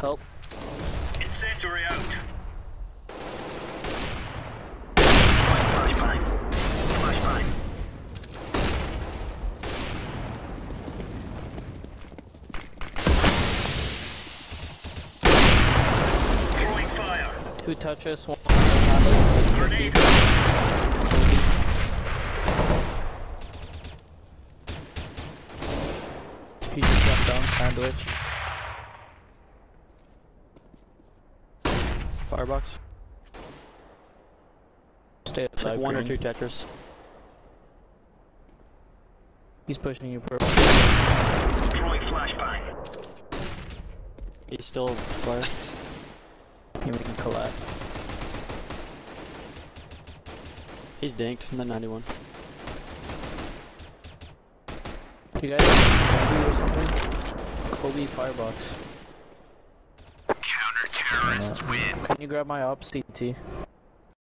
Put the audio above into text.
Help. Incendiary out. Flashbang. Flashbang. Throwing fire. Two touches, one Atlas, Grenade. 50. He just jumped down, sandwich. Firebox. Stay It's like alive, one or two Tetris. He's pushing you purple. Throwing flashbang. He's still fire. He making collab. He's dinked. I'm at 91. You guys have Kobe or something? Kobe firebox. Terrorists win. Can you grab my op CT?